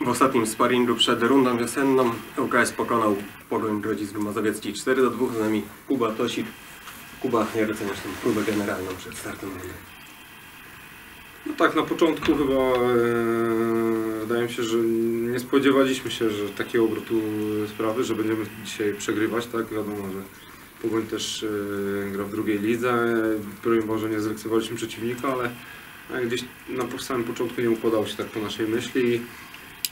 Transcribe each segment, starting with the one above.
W ostatnim sparingu przed rundą wiosenną ŁKS pokonał Pogoń Grodzisk Mazowiecki 4 do 2 z nami Kuba Tosik. Kuba, jak oceniasz tę próbę generalną przed startem rundy? No tak, na początku chyba e, wydaje mi się, że nie spodziewaliśmy się, że takiego obrotu sprawy, że będziemy dzisiaj przegrywać, tak? Wiadomo, że Pogoń też e, gra w drugiej lidze, broń Boże nie zlekceważyliśmy przeciwnika, ale e, gdzieś na samym początku nie układało się tak po naszej myśli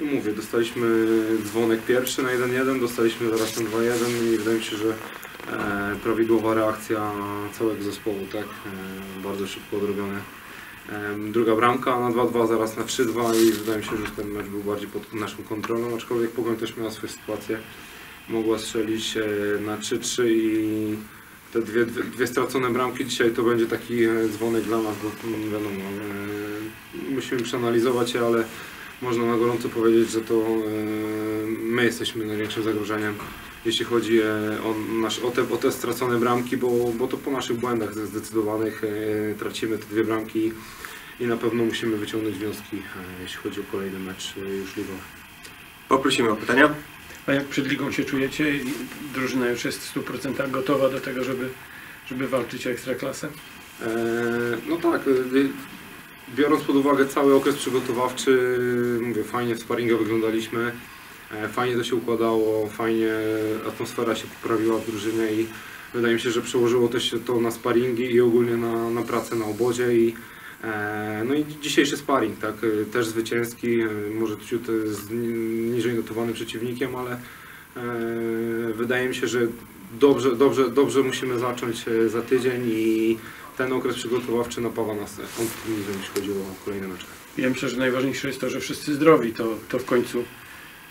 i mówię, dostaliśmy dzwonek pierwszy na 1-1, dostaliśmy zaraz ten 2-1 i wydaje mi się, że e, prawidłowa reakcja całego zespołu, tak? E, bardzo szybko odrobione Em, Druga bramka na 2-2, zaraz na 3-2 i wydaje mi się, że ten mecz był bardziej pod naszą kontrolą, aczkolwiek Pogoń też miała swoje sytuacje. Mogła strzelić e, na 3-3 i te dwie, dwie, stracone bramki dzisiaj to będzie taki e, dzwonek dla nas, bo wiadomo, e, musimy przeanalizować je, ale można na gorąco powiedzieć, że to e, my jesteśmy największym zagrożeniem, jeśli chodzi e, o, nasz, o, te, o te stracone bramki, bo, bo to po naszych błędach zdecydowanych e, tracimy te dwie bramki i na pewno musimy wyciągnąć wnioski, jeśli chodzi o kolejny mecz już ligowy. Poprosimy o pytania. A jak przed ligą się czujecie? I Drużyna już jest w 100% gotowa do tego, żeby, żeby walczyć o ekstraklasę? E, No tak, biorąc pod uwagę cały okres przygotowawczy, mówię, fajnie w sparingach wyglądaliśmy, e, fajnie to się układało, fajnie atmosfera się poprawiła w drużynie i wydaje mi się, że przełożyło to się to na sparingi i ogólnie na, na pracę na obozie i e, no i dzisiejszy sparring, tak, e, też zwycięski, może ciut z ni- niżej notowanym przeciwnikiem, ale wydaje mi się, że dobrze, dobrze, dobrze musimy zacząć za tydzień i ten okres przygotowawczy napawa nas optymizmem, jeśli chodzi o kolejne mecze. Ja myślę, że najważniejsze jest to, że wszyscy zdrowi, to, to w końcu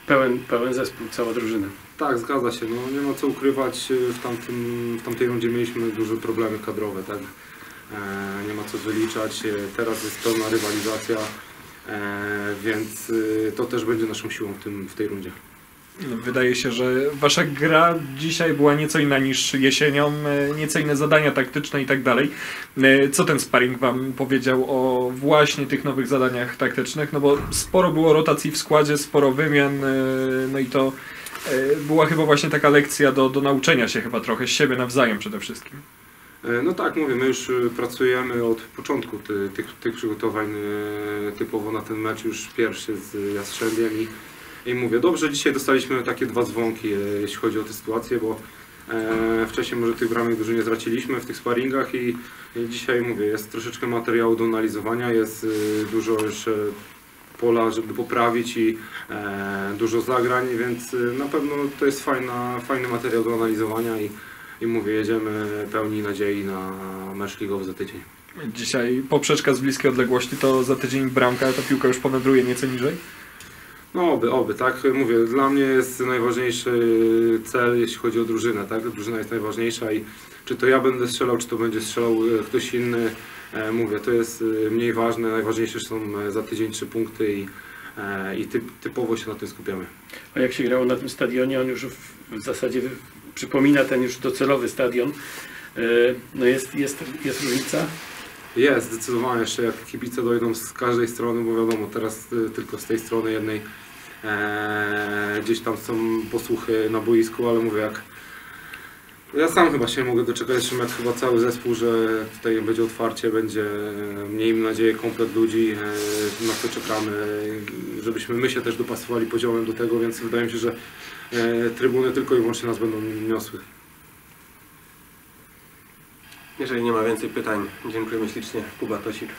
pełen, pełen zespół, cała drużyna. Tak, zgadza się. No, nie ma co ukrywać. e, W, tamtym, w tamtej rundzie mieliśmy duże problemy kadrowe. Tak? E, nie ma co wyliczać. E, teraz jest pełna rywalizacja, e, więc e, to też będzie naszą siłą w, tym, w tej rundzie. Wydaje się, że wasza gra dzisiaj była nieco inna niż jesienią, e, nieco inne zadania taktyczne i tak dalej. E, Co ten sparring wam powiedział o właśnie tych nowych zadaniach taktycznych? No bo sporo było rotacji w składzie, sporo wymian, e, no i to była chyba właśnie taka lekcja do, do nauczenia się chyba trochę siebie nawzajem przede wszystkim. No tak, mówię, my już pracujemy od początku ty, tych, tych przygotowań typowo na ten mecz już pierwszy z Jastrzębiem i, i mówię, dobrze, dzisiaj dostaliśmy takie dwa dzwonki, e, jeśli chodzi o tę sytuację, bo e, wcześniej może tych bramek dużo nie straciliśmy w tych sparingach i, i dzisiaj mówię, jest troszeczkę materiału do analizowania, jest e, dużo jeszcze pola, żeby poprawić i e, dużo zagrań, więc e, na pewno to jest fajna, fajny materiał do analizowania i i mówię, jedziemy pełni nadziei na mecz ligowy za tydzień. Dzisiaj poprzeczka z bliskiej odległości, to za tydzień bramka, ta piłka już powędruje nieco niżej. No oby, oby, tak. Mówię, dla mnie jest najważniejszy cel, jeśli chodzi o drużynę, tak. Drużyna jest najważniejsza i czy to ja będę strzelał, czy to będzie strzelał e, ktoś inny, e, mówię, to jest e, mniej ważne, najważniejsze są za tydzień trzy punkty i, i typ, typowo się na tym skupiamy. A jak się grało na tym stadionie, on już w, w zasadzie przypomina ten już docelowy stadion. No jest, jest, jest różnica. Jest, zdecydowanie jeszcze jak kibice dojdą z każdej strony, bo wiadomo, teraz y, tylko z tej strony jednej e, gdzieś tam są posłuchy na boisku, ale mówię jak ja sam chyba się mogę doczekać, zresztą jak chyba cały zespół, że tutaj będzie otwarcie, będzie, e, miejmy nadzieję, komplet ludzi, e, na co czekamy, żebyśmy my się też dopasowali poziomem do tego, więc wydaje mi się, że e, trybuny tylko i wyłącznie nas będą niosły. Jeżeli nie ma więcej pytań, dziękujemy ślicznie. Kuba Tosik.